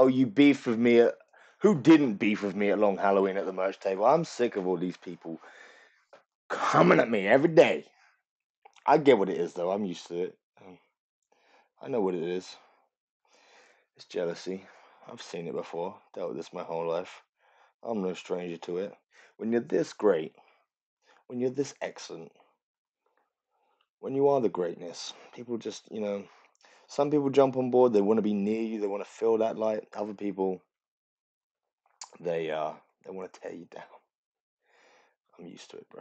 Oh, you beef with me at who didn't beef with me at Long Halloween at the merch table? I'm sick of all these people coming at me every day. I get what it is though. I'm used to it. Um, I know what it is. It's jealousy. I've seen it before. Dealt with this my whole life. I'm no stranger to it. When you're this great, when you're this excellent, when you are the greatness, people just, you know, some people jump on board. They want to be near you. They want to feel that light. Other people, they uh, they want to tear you down. I'm used to it, bro.